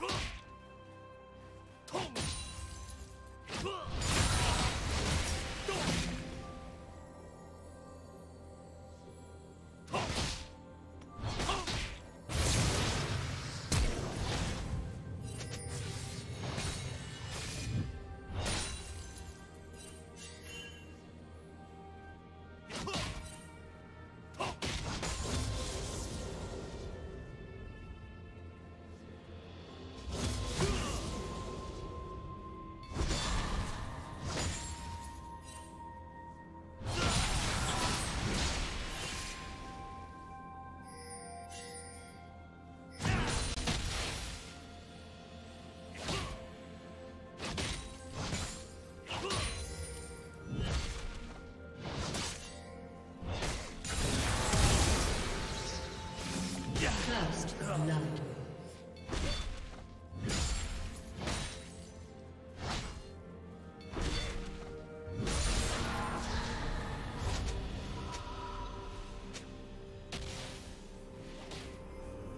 Blood.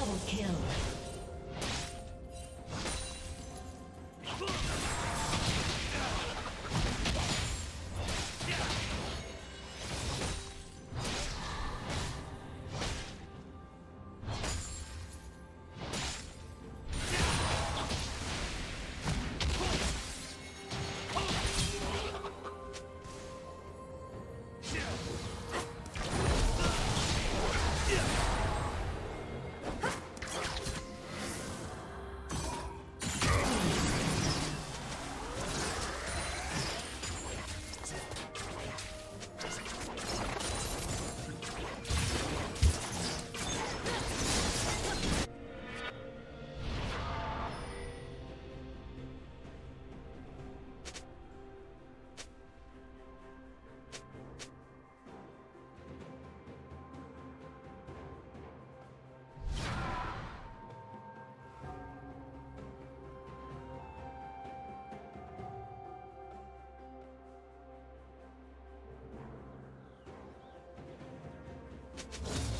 Double kill. you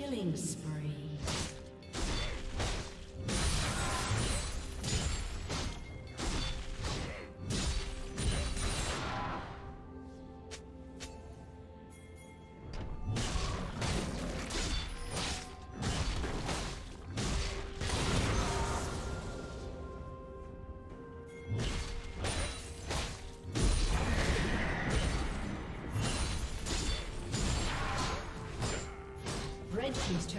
Killing spree.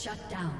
Shut down.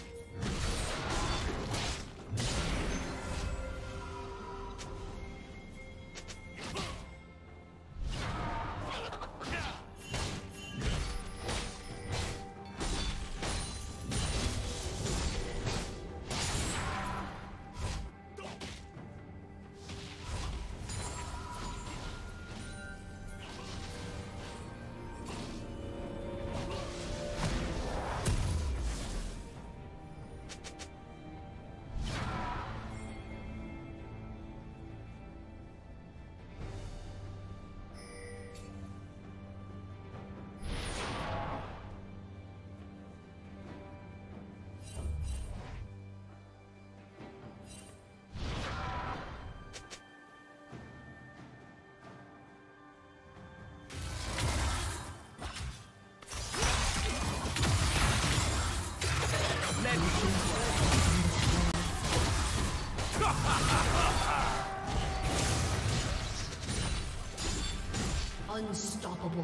Unstoppable.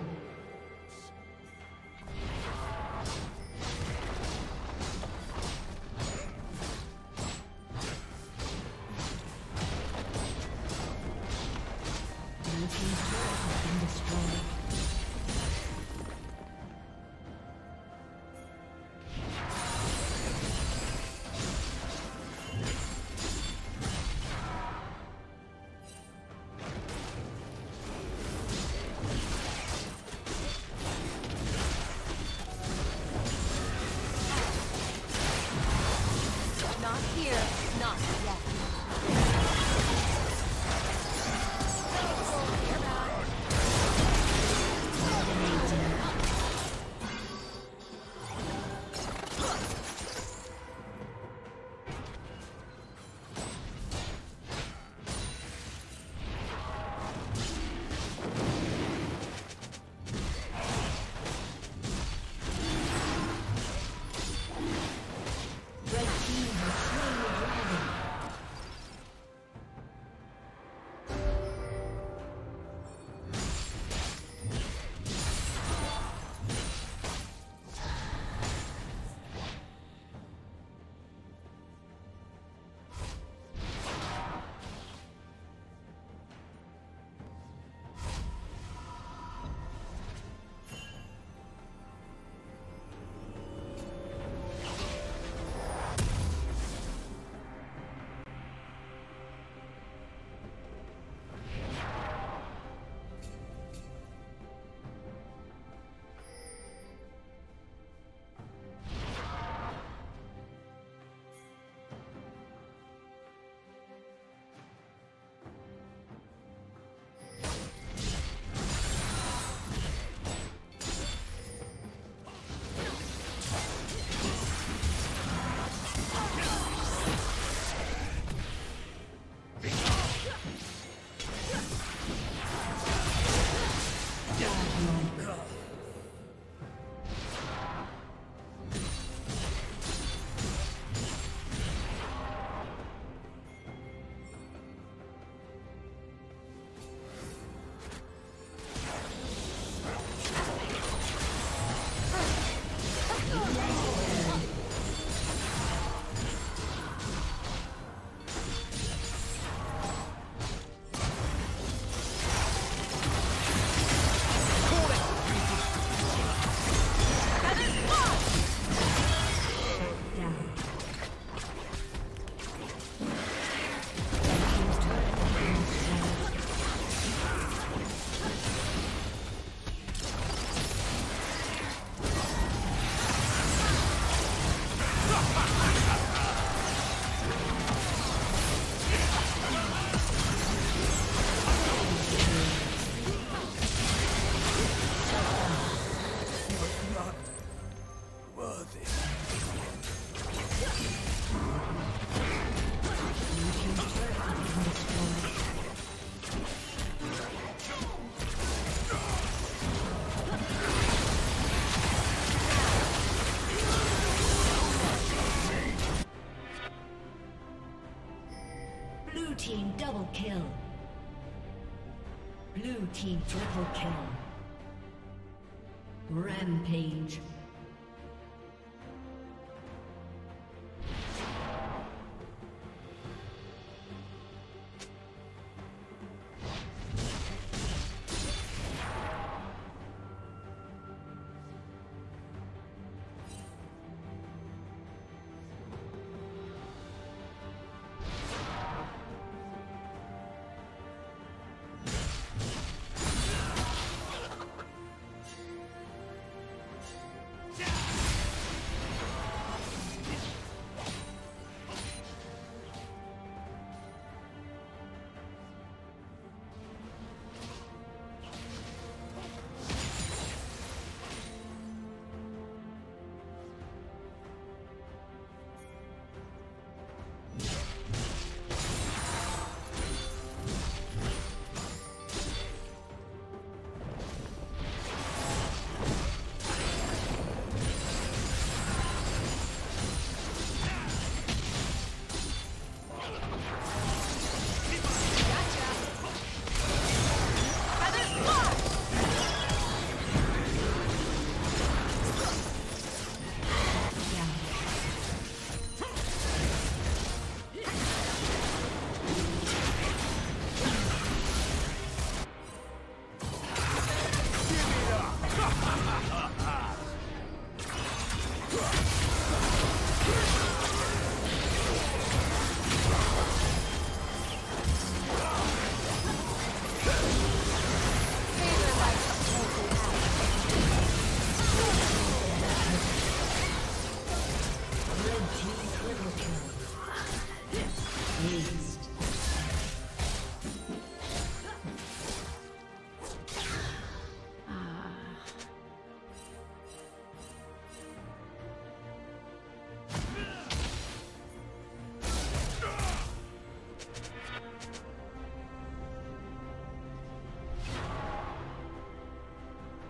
Team triple kill. Rampage.